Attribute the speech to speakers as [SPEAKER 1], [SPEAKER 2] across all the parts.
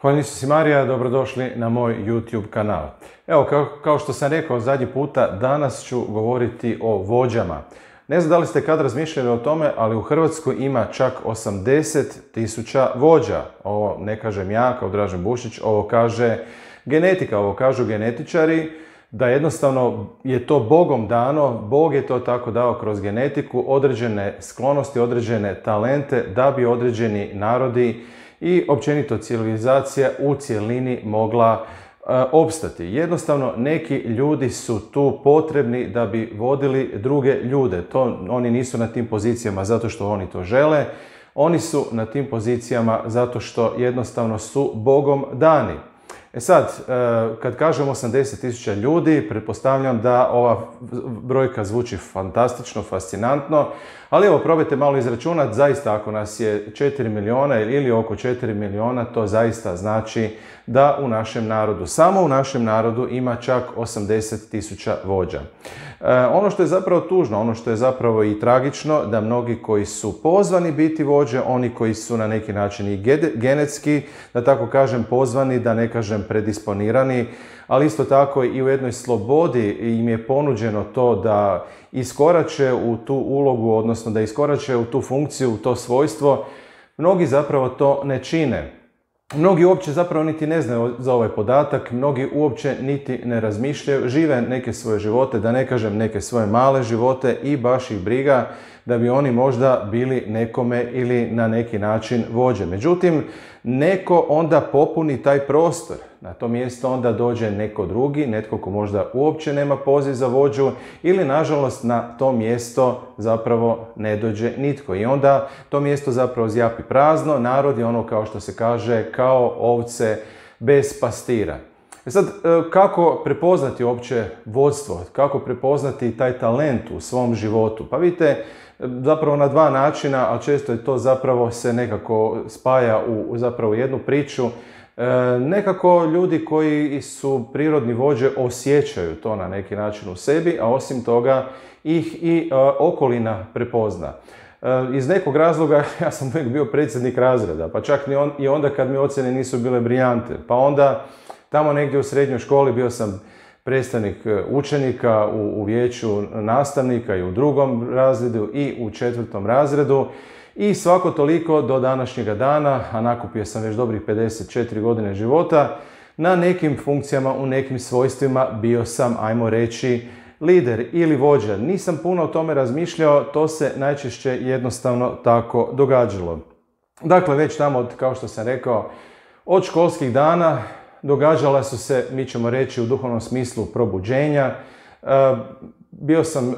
[SPEAKER 1] Hvala si Marija, dobrodošli na moj YouTube kanal. Evo, kao, kao što sam rekao zadnji puta, danas ću govoriti o vođama. Ne znam da li ste kad razmišljali o tome, ali u Hrvatskoj ima čak 80 tisuća vođa. Ovo ne kažem ja kao Dražen Bušić, ovo kaže genetika, ovo kažu genetičari, da jednostavno je to Bogom dano, Bog je to tako dao kroz genetiku, određene sklonosti, određene talente, da bi određeni narodi i općenito civilizacija u cjelini mogla e, opstati. Jednostavno, neki ljudi su tu potrebni da bi vodili druge ljude. To, oni nisu na tim pozicijama zato što oni to žele, oni su na tim pozicijama zato što jednostavno su Bogom dani. E sad, e, kad kažem 80 tisuća ljudi, pretpostavljam da ova brojka zvuči fantastično, fascinantno, ali evo probajte malo izračunati, zaista ako nas je 4 miliona ili oko 4 miliona, to zaista znači da u našem narodu, samo u našem narodu ima čak 80 tisuća vođa. E, ono što je zapravo tužno, ono što je zapravo i tragično, da mnogi koji su pozvani biti vođe, oni koji su na neki način i genetski, da tako kažem, pozvani, da ne kažem predisponirani, ali isto tako i u jednoj slobodi im je ponuđeno to da iskorače u tu ulogu, odnosno da iskorače u tu funkciju, u to svojstvo, mnogi zapravo to ne čine. Mnogi uopće zapravo niti ne znaju za ovaj podatak, mnogi uopće niti ne razmišljaju, žive neke svoje živote, da ne kažem neke svoje male živote i baš ih briga da bi oni možda bili nekome ili na neki način vođe. Međutim, neko onda popuni taj prostor. Na to mjesto onda dođe neko drugi, netko ko možda uopće nema poziv za vođu ili nažalost na to mjesto zapravo ne dođe nitko. I onda to mjesto zapravo zjapi prazno, narod je ono kao što se kaže kao ovce bez pastira. E sad, e, kako prepoznati uopće vodstvo? Kako prepoznati taj talent u svom životu? Pa vidite, zapravo na dva načina, a često je to zapravo se nekako spaja u zapravo jednu priču. E, nekako ljudi koji su prirodni vođe osjećaju to na neki način u sebi, a osim toga ih i e, okolina prepozna. E, iz nekog razloga ja sam uvijek bio predsjednik razreda, pa čak i onda kad mi ocjene nisu bile brijante. Pa onda tamo negdje u srednjoj školi bio sam predstavnik e, učenika u, u vijeću nastavnika i u drugom razredu i u četvrtom razredu. I svako toliko do današnjega dana, a nakupio sam već dobrih 54 godine života, na nekim funkcijama, u nekim svojstvima bio sam, ajmo reći, lider ili vođa. Nisam puno o tome razmišljao, to se najčešće jednostavno tako događalo. Dakle, već tamo, kao što sam rekao, od školskih dana događala su se, mi ćemo reći u duhovnom smislu, probuđenja. E, bio sam e,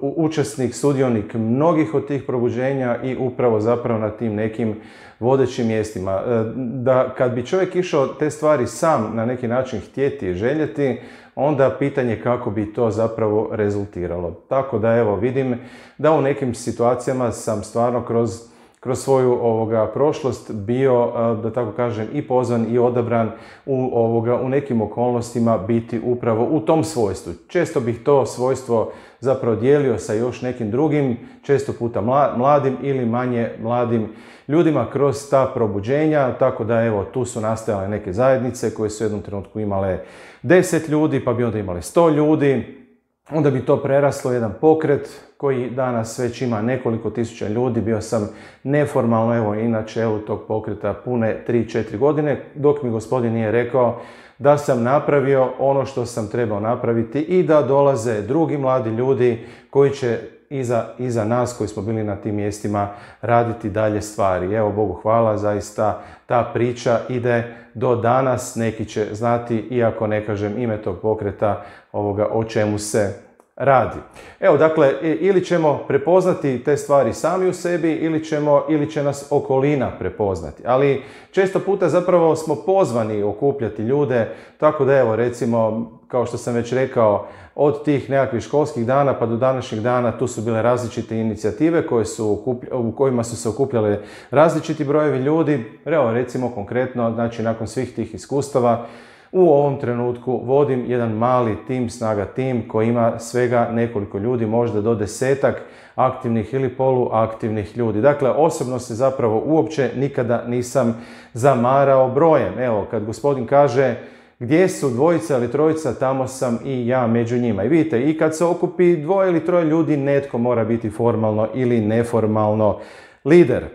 [SPEAKER 1] učesnik, sudionik mnogih od tih probuđenja i upravo zapravo na tim nekim vodećim mjestima. E, da kad bi čovjek išao te stvari sam na neki način htjeti i željeti, onda pitanje kako bi to zapravo rezultiralo. Tako da evo vidim da u nekim situacijama sam stvarno kroz kroz svoju ovoga prošlost bio, da tako kažem, i pozvan i odabran u, ovoga, u nekim okolnostima biti upravo u tom svojstvu. Često bih to svojstvo zapravo dijelio sa još nekim drugim, često puta mladim ili manje mladim ljudima kroz ta probuđenja, tako da evo tu su nastajale neke zajednice koje su u jednom trenutku imale 10 ljudi, pa bi onda imali 100 ljudi, onda bi to preraslo jedan pokret koji danas već ima nekoliko tisuća ljudi. Bio sam neformalno evo i na tog pokreta pune 3-4 godine, dok mi gospodin nije rekao da sam napravio ono što sam trebao napraviti i da dolaze drugi mladi ljudi koji će iza, iza nas koji smo bili na tim mjestima raditi dalje stvari. Evo Bogu hvala, zaista ta priča ide do danas, neki će znati, iako ne kažem ime tog pokreta, ovoga, o čemu se radi. Evo, dakle, ili ćemo prepoznati te stvari sami u sebi ili, ćemo, ili će nas okolina prepoznati. Ali često puta zapravo smo pozvani okupljati ljude, tako da evo, recimo, kao što sam već rekao, od tih nekakvih školskih dana pa do današnjeg dana tu su bile različite inicijative koje su u kojima su se okupljale različiti brojevi ljudi. Evo, recimo konkretno, znači nakon svih tih iskustava, u ovom trenutku vodim jedan mali tim, snaga tim koji ima svega nekoliko ljudi, možda do desetak aktivnih ili poluaktivnih ljudi. Dakle, osobno se zapravo uopće nikada nisam zamarao brojem. Evo, kad gospodin kaže gdje su dvojica ili trojica, tamo sam i ja među njima. I vidite, i kad se okupi dvoje ili troje ljudi, netko mora biti formalno ili neformalno lider. E,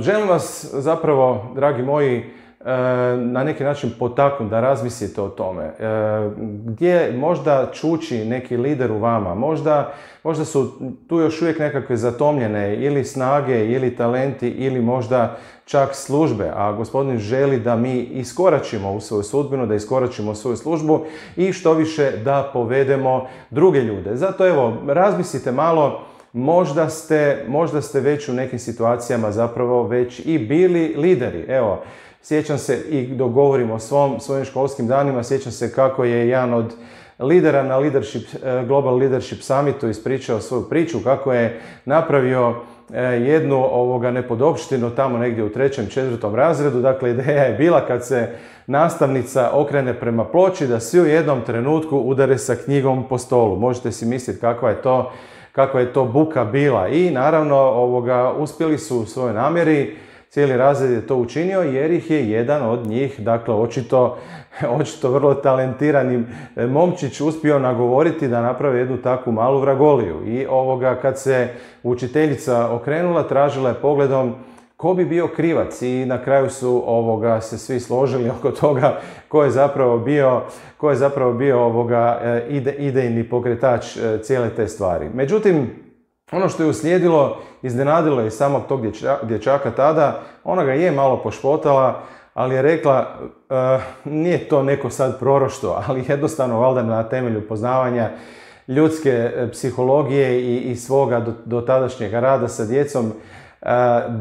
[SPEAKER 1] želim vas zapravo, dragi moji, na neki način potaknuti da razmislite o tome. E, gdje možda čuči neki lider u vama, možda, možda su tu još uvijek nekakve zatomljene ili snage, ili talenti, ili možda čak službe, a gospodin želi da mi iskoračimo u svoju sudbinu, da iskoračimo svoju službu i što više da povedemo druge ljude. Zato evo, razmislite malo, možda ste, možda ste već u nekim situacijama zapravo već i bili lideri. Evo, Sjećam se i dok govorim o svom, svojim školskim danima, sjećam se kako je jedan od lidera na leadership, e, Global Leadership Summitu ispričao svoju priču, kako je napravio e, jednu ovoga nepodopštinu tamo negdje u trećem, četvrtom razredu. Dakle, ideja je bila kad se nastavnica okrene prema ploči da svi u jednom trenutku udare sa knjigom po stolu. Možete si misliti kakva je to, kakva je to buka bila. I naravno ovoga, uspjeli su u svojoj namjeri cijeli razred je to učinio jer ih je jedan od njih, dakle očito, očito vrlo talentirani e, momčić uspio nagovoriti da napravi jednu takvu malu vragoliju. I ovoga kad se učiteljica okrenula, tražila je pogledom ko bi bio krivac i na kraju su ovoga se svi složili oko toga ko je zapravo bio, ko je zapravo bio ovoga e, ide, idejni pokretač e, cijele te stvari. Međutim, ono što je uslijedilo, iznenadilo je samog tog dječaka tada, ona ga je malo pošpotala, ali je rekla, e, nije to neko sad proroštvo, ali jednostavno valjda na temelju poznavanja ljudske e, psihologije i, i svoga do, do rada sa djecom,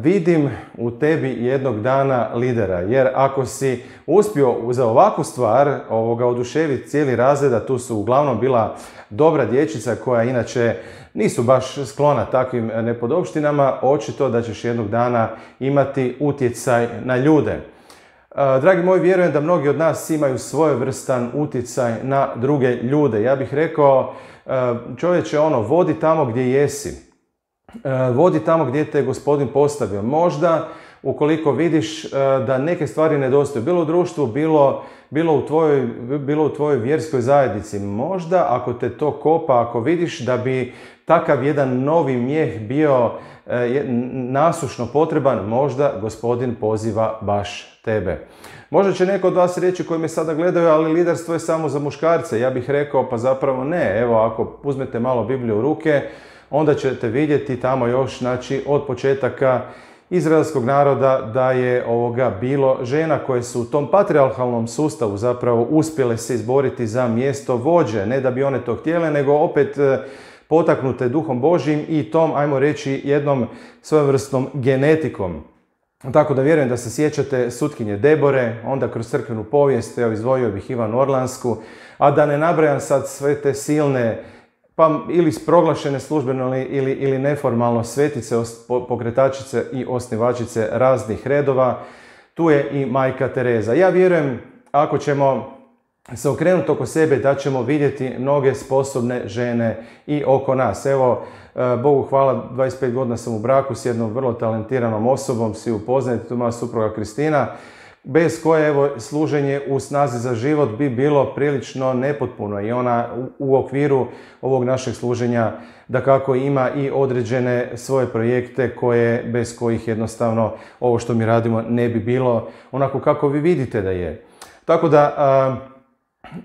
[SPEAKER 1] vidim u tebi jednog dana lidera. Jer ako si uspio za ovakvu stvar ovoga oduševiti cijeli razred, a tu su uglavnom bila dobra dječica koja inače nisu baš sklona takvim nepodopštinama, očito da ćeš jednog dana imati utjecaj na ljude. Dragi moji, vjerujem da mnogi od nas imaju svojevrstan utjecaj na druge ljude. Ja bih rekao, čovječe, ono, vodi tamo gdje jesi. E, vodi tamo gdje te gospodin postavio. Možda ukoliko vidiš da neke stvari nedostaju, bilo u društvu, bilo bilo u tvojoj, bilo u tvojoj vjerskoj zajednici. Možda ako te to kopa, ako vidiš da bi takav jedan novi mijeh bio e, nasušno potreban, možda gospodin poziva baš tebe. Možda će neko od vas reći koji me sada gledaju, ali liderstvo je samo za muškarce. Ja bih rekao, pa zapravo ne. Evo, ako uzmete malo Bibliju u ruke, onda ćete vidjeti tamo još, znači, od početaka izraelskog naroda da je ovoga bilo žena koje su u tom patriarhalnom sustavu zapravo uspjele se izboriti za mjesto vođe, ne da bi one to htjele, nego opet e, potaknute duhom Božim i tom, ajmo reći, jednom svojevrsnom genetikom. Tako da vjerujem da se sjećate sutkinje Debore, onda kroz crkvenu povijest, evo izdvojio bih Ivan Orlansku, a da ne nabrajam sad sve te silne pa ili proglašene službeno ili, ili neformalno svetice, pokretačice i osnivačice raznih redova. Tu je i majka Tereza. Ja vjerujem, ako ćemo se okrenuti oko sebe, da ćemo vidjeti mnoge sposobne žene i oko nas. Evo, e, Bogu hvala, 25 godina sam u braku s jednom vrlo talentiranom osobom, svi upoznati, tu moja supruga Kristina bez koje evo, služenje u snazi za život bi bilo prilično nepotpuno i ona u, okviru ovog našeg služenja da kako ima i određene svoje projekte koje bez kojih jednostavno ovo što mi radimo ne bi bilo onako kako vi vidite da je. Tako da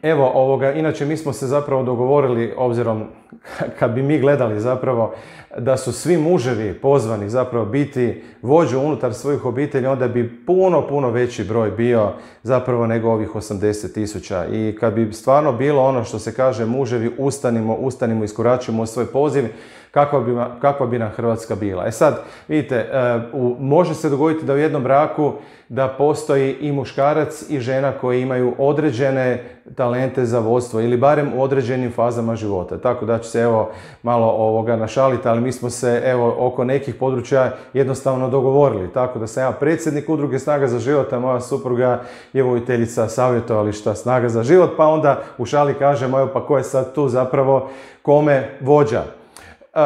[SPEAKER 1] Evo, ovoga, inače mi smo se zapravo dogovorili, obzirom kad bi mi gledali zapravo da su svi muževi pozvani zapravo biti vođu unutar svojih obitelji, onda bi puno, puno veći broj bio zapravo nego ovih 80 tisuća. I kad bi stvarno bilo ono što se kaže muževi ustanimo, ustanimo, iskoračimo svoj poziv, kakva bi, kakva bi nam Hrvatska bila. E sad, vidite, e, može se dogoditi da u jednom braku da postoji i muškarac i žena koji imaju određene talente za vodstvo ili barem u određenim fazama života. Tako da ću se evo malo ovoga našaliti, ali mi smo se evo oko nekih područja jednostavno dogovorili. Tako da sam ja predsjednik udruge Snaga za život, a moja supruga je vojiteljica savjetovališta Snaga za život, pa onda u šali kažemo evo pa ko je sad tu zapravo kome vođa. E,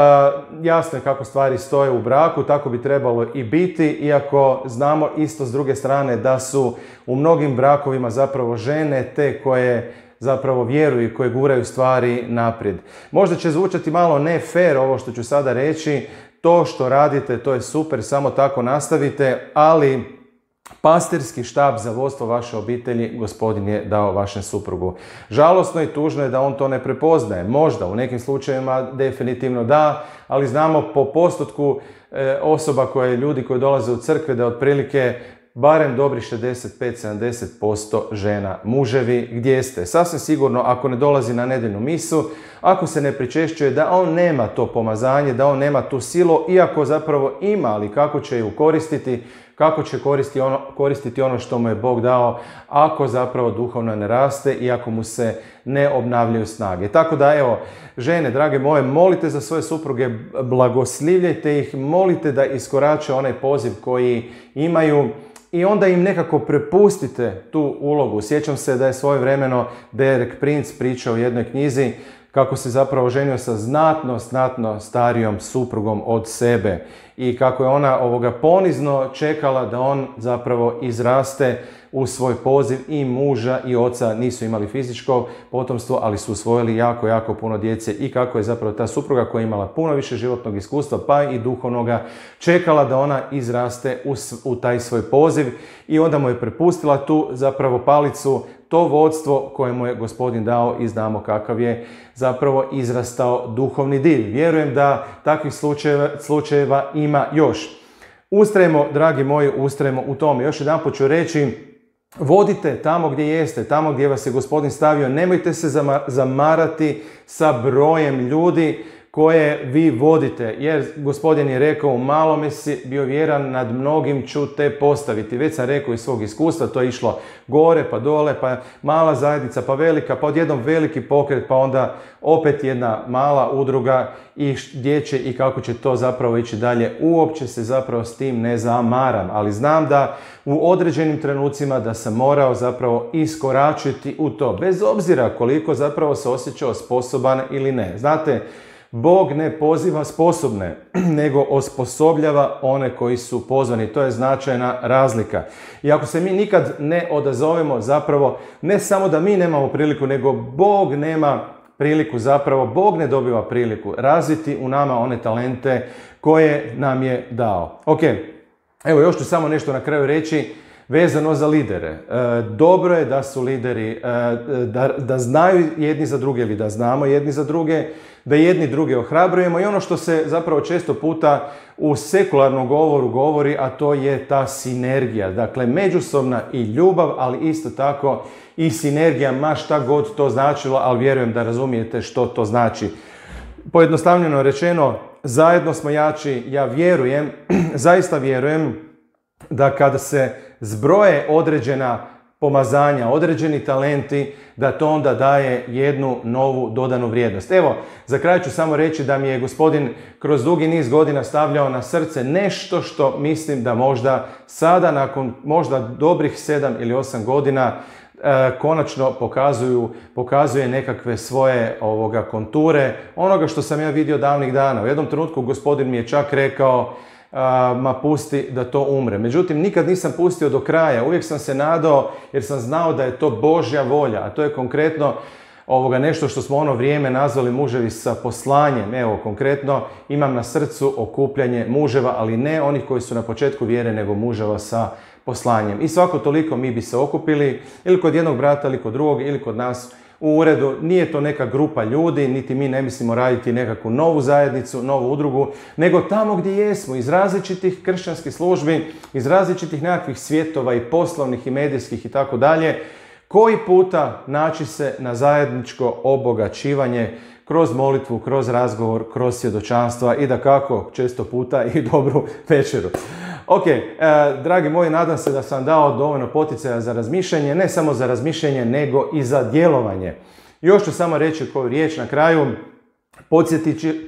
[SPEAKER 1] jasno je kako stvari stoje u braku, tako bi trebalo i biti, iako znamo isto s druge strane da su u mnogim brakovima zapravo žene te koje zapravo vjeruju i koje guraju stvari naprijed. Možda će zvučati malo ne fair ovo što ću sada reći, to što radite to je super, samo tako nastavite, ali Pastirski štab za vodstvo vaše obitelji gospodin je dao vašem suprugu. Žalosno i tužno je da on to ne prepoznaje. Možda u nekim slučajevima definitivno da, ali znamo po postotku e, osoba koje ljudi koji dolaze u crkve da otprilike barem dobri 65-70% žena muževi gdje ste. Sasvim sigurno ako ne dolazi na nedeljnu misu, ako se ne pričešćuje da on nema to pomazanje, da on nema tu silu, iako zapravo ima, ali kako će ju koristiti, kako će koristiti ono, koristiti ono što mu je Bog dao ako zapravo duhovno ne raste i ako mu se ne obnavljaju snage. Tako da evo, žene, drage moje, molite za svoje supruge, blagoslivljajte ih, molite da iskorače onaj poziv koji imaju i onda im nekako prepustite tu ulogu. Sjećam se da je svoje vremeno Derek Prince pričao u jednoj knjizi kako se zapravo ženio sa znatno, znatno starijom suprugom od sebe i kako je ona ovoga ponizno čekala da on zapravo izraste u svoj poziv i muža i oca nisu imali fizičko potomstvo, ali su usvojili jako, jako puno djece i kako je zapravo ta supruga koja je imala puno više životnog iskustva pa i duhovnoga čekala da ona izraste u, u taj svoj poziv i onda mu je prepustila tu zapravo palicu to vodstvo koje mu je gospodin dao i znamo kakav je zapravo izrastao duhovni div. Vjerujem da takvih slučajeva, slučajeva ima još. Ustrajemo, dragi moji, ustrajemo u tome. Još jedan ću reći, vodite tamo gdje jeste, tamo gdje vas je gospodin stavio. Nemojte se zamarati sa brojem ljudi koje vi vodite. Jer gospodin je rekao u malome si bio vjeran, nad mnogim ću te postaviti. Već sam rekao iz svog iskustva, to je išlo gore pa dole, pa mala zajednica, pa velika, pa odjednom veliki pokret, pa onda opet jedna mala udruga i gdje će i kako će to zapravo ići dalje. Uopće se zapravo s tim ne zamaram, ali znam da u određenim trenucima da sam morao zapravo iskoračiti u to, bez obzira koliko zapravo se osjećao sposoban ili ne. Znate, Bog ne poziva sposobne, nego osposobljava one koji su pozvani. To je značajna razlika. I ako se mi nikad ne odazovemo, zapravo ne samo da mi nemamo priliku, nego Bog nema priliku, zapravo Bog ne dobiva priliku razviti u nama one talente koje nam je dao. Ok, evo još ću samo nešto na kraju reći vezano za lidere. E, dobro je da su lideri, e, da, da znaju jedni za druge ili da znamo jedni za druge, da jedni druge ohrabrujemo i ono što se zapravo često puta u sekularnom govoru govori, a to je ta sinergija. Dakle, međusobna i ljubav, ali isto tako i sinergija, ma šta god to značilo, ali vjerujem da razumijete što to znači. Pojednostavljeno rečeno, zajedno smo jači, ja vjerujem, zaista vjerujem da kada se zbroje određena pomazanja, određeni talenti, da to onda daje jednu novu dodanu vrijednost. Evo, za kraj ću samo reći da mi je gospodin kroz dugi niz godina stavljao na srce nešto što mislim da možda sada, nakon možda dobrih sedam ili osam godina, e, konačno pokazuju, pokazuje nekakve svoje ovoga konture, onoga što sam ja vidio davnih dana. U jednom trenutku gospodin mi je čak rekao, ma pusti da to umre. Međutim, nikad nisam pustio do kraja. Uvijek sam se nadao jer sam znao da je to Božja volja. A to je konkretno ovoga nešto što smo ono vrijeme nazvali muževi sa poslanjem. Evo, konkretno imam na srcu okupljanje muževa, ali ne onih koji su na početku vjere, nego muževa sa poslanjem. I svako toliko mi bi se okupili ili kod jednog brata, ili kod drugog, ili kod nas u uredu. Nije to neka grupa ljudi, niti mi ne mislimo raditi nekakvu novu zajednicu, novu udrugu, nego tamo gdje jesmo, iz različitih kršćanskih službi, iz različitih nekakvih svjetova i poslovnih i medijskih i tako dalje, koji puta naći se na zajedničko obogaćivanje kroz molitvu, kroz razgovor, kroz svjedočanstva i da kako često puta i dobru večeru. Ok, e, dragi moji, nadam se da sam dao dovoljno poticaja za razmišljanje, ne samo za razmišljanje, nego i za djelovanje. Još ću samo reći koju riječ na kraju,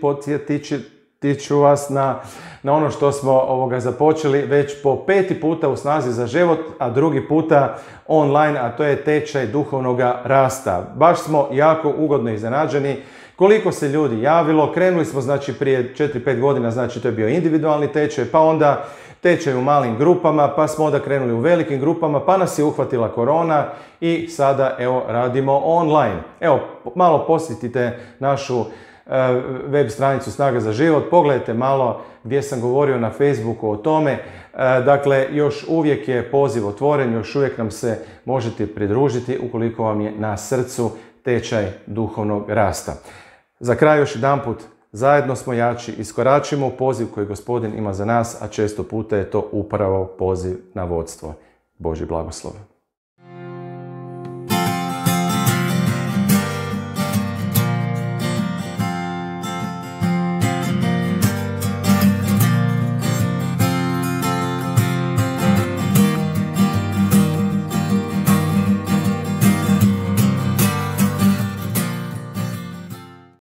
[SPEAKER 1] podsjetit ću vas na, na ono što smo ovoga započeli već po peti puta u snazi za život, a drugi puta online, a to je tečaj duhovnog rasta. Baš smo jako ugodno iznenađeni koliko se ljudi javilo. Krenuli smo znači prije 4-5 godina, znači to je bio individualni tečaj, pa onda tečaj u malim grupama, pa smo onda krenuli u velikim grupama, pa nas je uhvatila korona i sada evo radimo online. Evo, malo posjetite našu e, web stranicu Snaga za život, pogledajte malo gdje sam govorio na Facebooku o tome. E, dakle, još uvijek je poziv otvoren, još uvijek nam se možete pridružiti ukoliko vam je na srcu tečaj duhovnog rasta. Za kraj još jedan put Zajedno smo jači, iskoračimo poziv koji gospodin ima za nas, a često puta je to upravo poziv na vodstvo. Boži blagoslov.